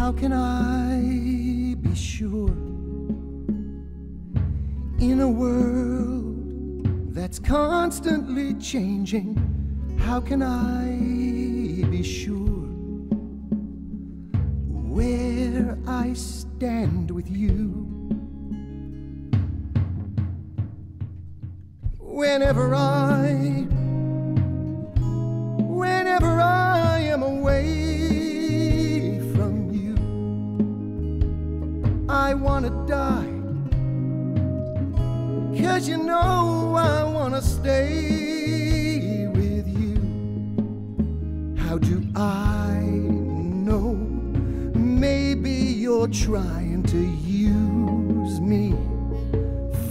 How can I be sure in a world that's constantly changing? How can I be sure where I stand with you? Whenever I, I wanna die. Cause you know I wanna stay with you. How do I know? Maybe you're trying to use me.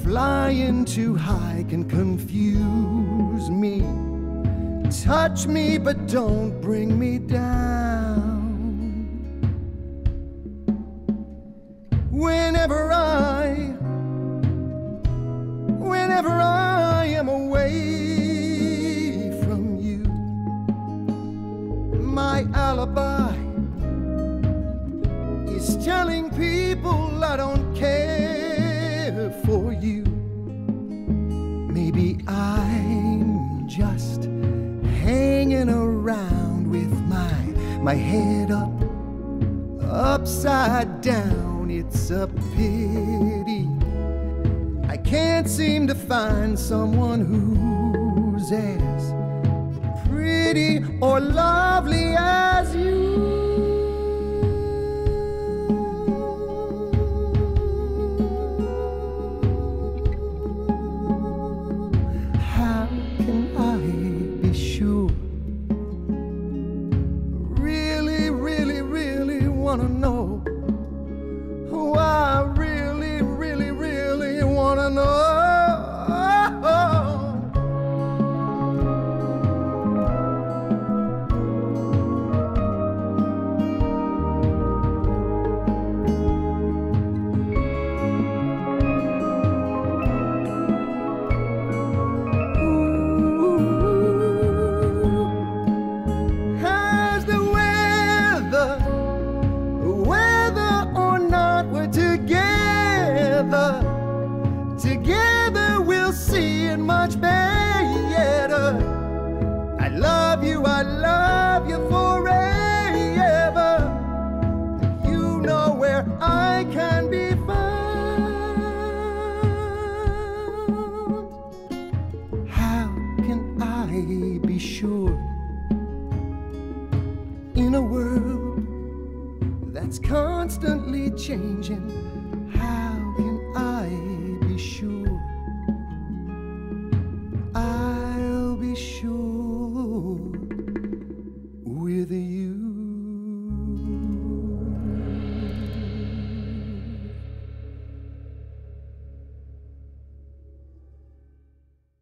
Flying too high can confuse me. Touch me, but don't bring me down. Whenever I, whenever I am away from you, my alibi is telling people I don't care for you. Maybe I'm just hanging around with my my head up upside down. It's a pity. I can't seem to find someone who's as pretty or lovely as you. How can I be sure? Really, really, really wanna know. Much better. I love you, I love you forever. You know where I can be found. How can I be sure in a world that's constantly changing?